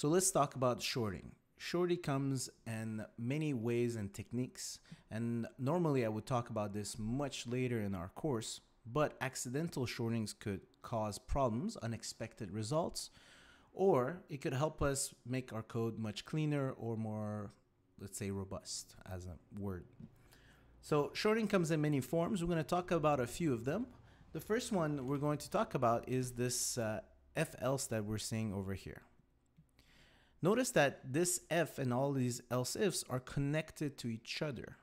So let's talk about shorting. Shorting comes in many ways and techniques, and normally I would talk about this much later in our course, but accidental shortings could cause problems, unexpected results, or it could help us make our code much cleaner or more, let's say, robust as a word. So, shorting comes in many forms. We're going to talk about a few of them. The first one we're going to talk about is this uh, else that we're seeing over here. Notice that this if and all these else ifs are connected to each other.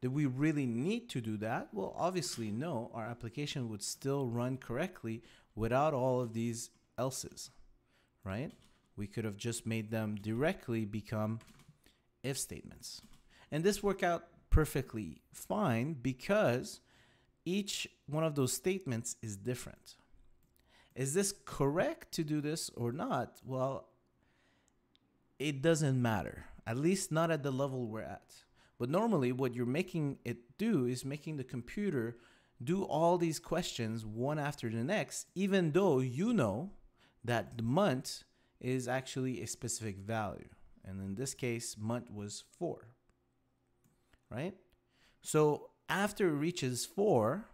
Do we really need to do that? Well, obviously, no. Our application would still run correctly without all of these else's, right? We could have just made them directly become if statements. And this worked out perfectly fine because each one of those statements is different. Is this correct to do this or not? Well, it doesn't matter, at least not at the level we're at. But normally, what you're making it do is making the computer do all these questions one after the next, even though you know that the month is actually a specific value. And in this case, month was four, right? So after it reaches four,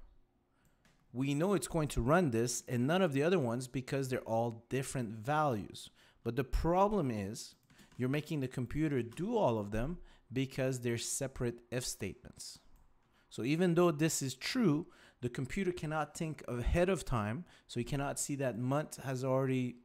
we know it's going to run this and none of the other ones because they're all different values. But the problem is you're making the computer do all of them because they're separate if statements. So even though this is true, the computer cannot think ahead of time. So you cannot see that month has already,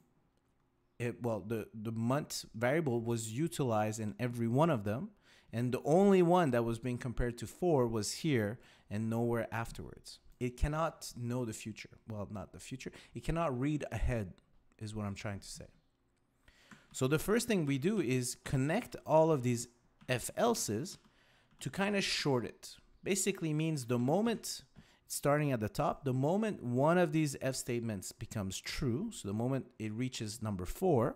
it, well, the, the month variable was utilized in every one of them. And the only one that was being compared to four was here and nowhere afterwards. It cannot know the future. Well, not the future. It cannot read ahead, is what I'm trying to say. So the first thing we do is connect all of these if else's to kind of short it. Basically means the moment starting at the top, the moment one of these if statements becomes true, so the moment it reaches number four,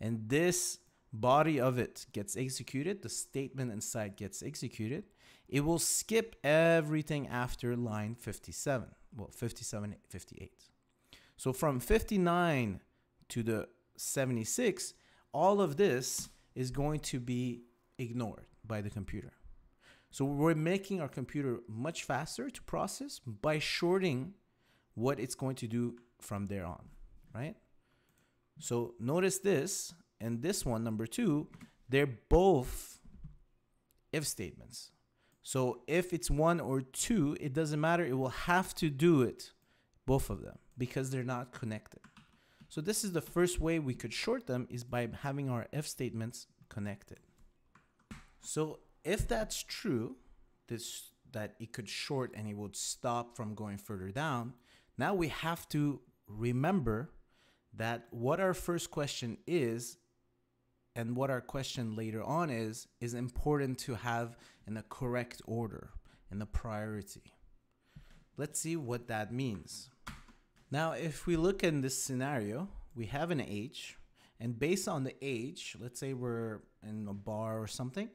and this body of it gets executed, the statement inside gets executed, it will skip everything after line 57. Well, 57, 58. So from 59 to the 76, all of this is going to be ignored by the computer. So we're making our computer much faster to process by shorting what it's going to do from there on, right? So notice this and this one, number two, they're both if statements. So if it's one or two, it doesn't matter. It will have to do it, both of them, because they're not connected. So this is the first way we could short them is by having our if statements connected. So if that's true, this that it could short and it would stop from going further down, now we have to remember that what our first question is and what our question later on is is important to have in the correct order in the priority. Let's see what that means. Now, if we look in this scenario, we have an age, and based on the age, let's say we're in a bar or something,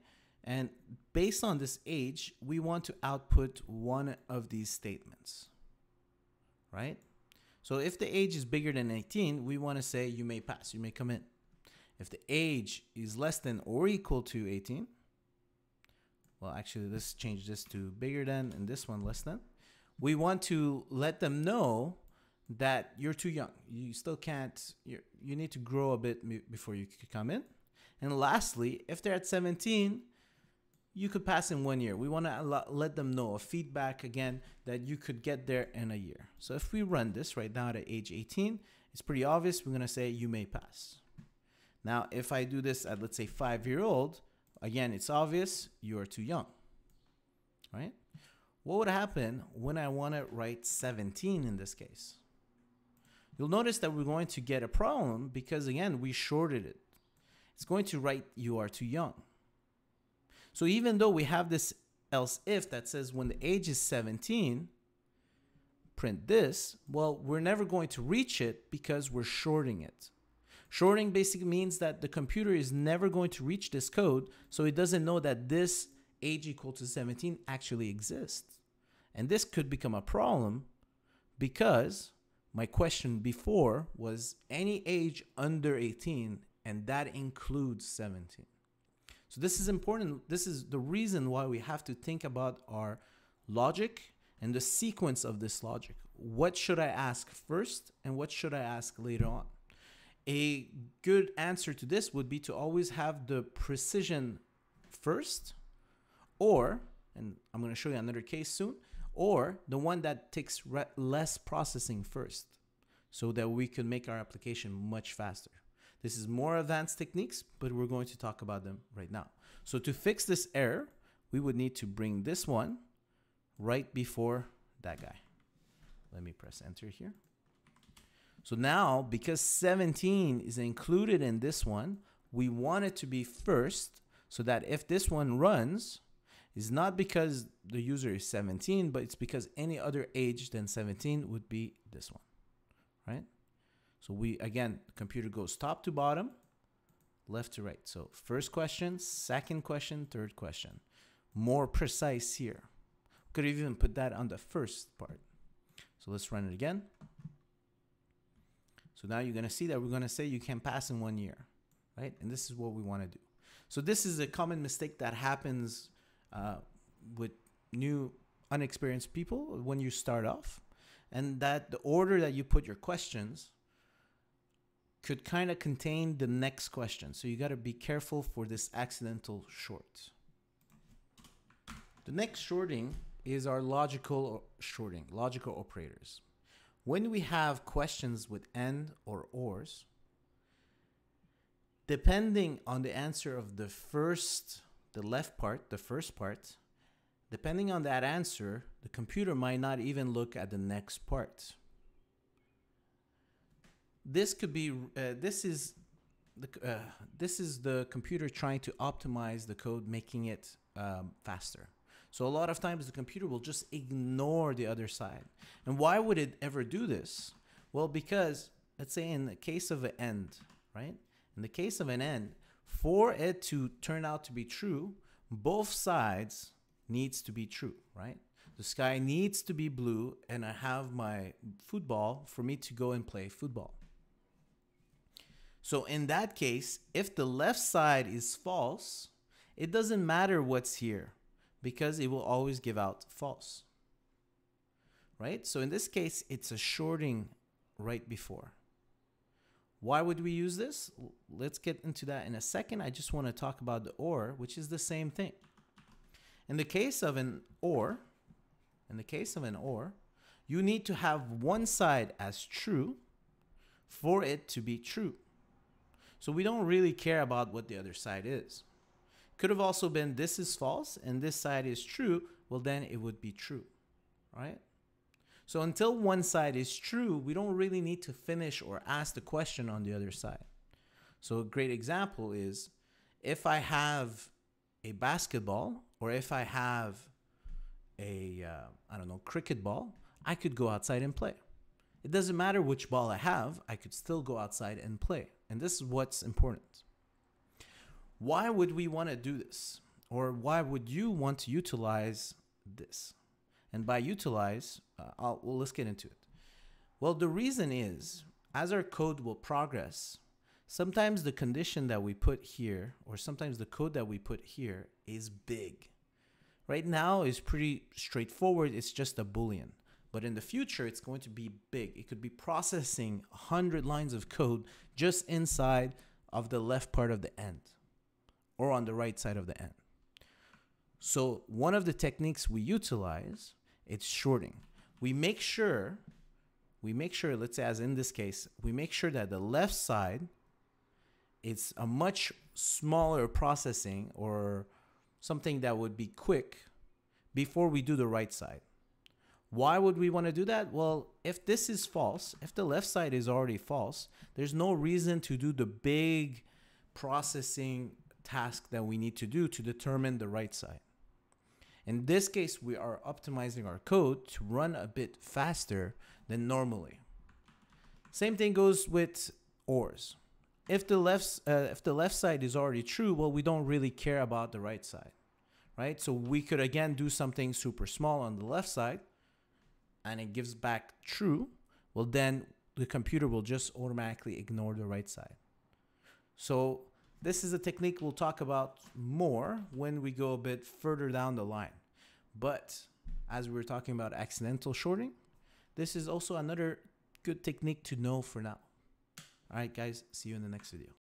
and based on this age, we want to output one of these statements, right? So if the age is bigger than 18, we want to say you may pass, you may come in. If the age is less than or equal to 18, well, actually, let's change this to bigger than and this one less than. We want to let them know that you're too young. You still can't, you you need to grow a bit before you could come in. And lastly, if they're at 17, you could pass in one year. We want to let them know a feedback again that you could get there in a year. So if we run this right now at age 18, it's pretty obvious. We're going to say you may pass. Now, if I do this at let's say five year old, again, it's obvious you are too young, right? What would happen when I want to write 17 in this case? You'll notice that we're going to get a problem because again, we shorted it. It's going to write you are too young. So even though we have this else if that says when the age is 17, print this, well, we're never going to reach it because we're shorting it. Shorting basically means that the computer is never going to reach this code, so it doesn't know that this age equal to 17 actually exists. And this could become a problem because my question before was any age under 18 and that includes 17. So this is important. This is the reason why we have to think about our logic and the sequence of this logic. What should I ask first and what should I ask later on? A good answer to this would be to always have the precision first or and I'm going to show you another case soon or the one that takes less processing first so that we can make our application much faster. This is more advanced techniques, but we're going to talk about them right now. So to fix this error, we would need to bring this one right before that guy. Let me press enter here. So now, because 17 is included in this one, we want it to be first so that if this one runs, it's not because the user is 17, but it's because any other age than 17 would be this one, right? So we, again, computer goes top to bottom, left to right. So first question, second question, third question. More precise here. Could even put that on the first part. So let's run it again. So now you're going to see that we're going to say you can pass in one year, right? And this is what we want to do. So this is a common mistake that happens uh, with new unexperienced people when you start off and that the order that you put your questions could kind of contain the next question. So you got to be careful for this accidental short. The next shorting is our logical shorting, logical operators. When we have questions with and or ors, depending on the answer of the first, the left part, the first part, depending on that answer, the computer might not even look at the next part this could be uh, this is the uh, this is the computer trying to optimize the code, making it um, faster. So a lot of times the computer will just ignore the other side. And why would it ever do this? Well, because let's say in the case of an end, right? In the case of an end, for it to turn out to be true, both sides needs to be true, right? The sky needs to be blue and I have my football for me to go and play football. So in that case, if the left side is false, it doesn't matter what's here because it will always give out false. Right? So in this case, it's a shorting right before. Why would we use this? Let's get into that in a second. I just want to talk about the OR, which is the same thing. In the case of an OR, in the case of an OR, you need to have one side as true for it to be true. So we don't really care about what the other side is. Could have also been this is false and this side is true. Well, then it would be true, right? So until one side is true, we don't really need to finish or ask the question on the other side. So a great example is if I have a basketball or if I have a uh, I don't know cricket ball, I could go outside and play. It doesn't matter which ball I have, I could still go outside and play. And this is what's important. Why would we want to do this? Or why would you want to utilize this? And by utilize, uh, well, let's get into it. Well, the reason is as our code will progress, sometimes the condition that we put here, or sometimes the code that we put here, is big. Right now is pretty straightforward. It's just a boolean. But in the future, it's going to be big. It could be processing 100 lines of code just inside of the left part of the end or on the right side of the end. So one of the techniques we utilize, it's shorting. We make sure, we make sure, let's say as in this case, we make sure that the left side it's a much smaller processing or something that would be quick before we do the right side. Why would we want to do that? Well, if this is false, if the left side is already false, there's no reason to do the big processing task that we need to do to determine the right side. In this case, we are optimizing our code to run a bit faster than normally. Same thing goes with ORs. If the left uh, if the left side is already true, well, we don't really care about the right side, right? So we could again do something super small on the left side and it gives back true, well, then the computer will just automatically ignore the right side. So this is a technique we'll talk about more when we go a bit further down the line. But as we were talking about accidental shorting, this is also another good technique to know for now. All right, guys, see you in the next video.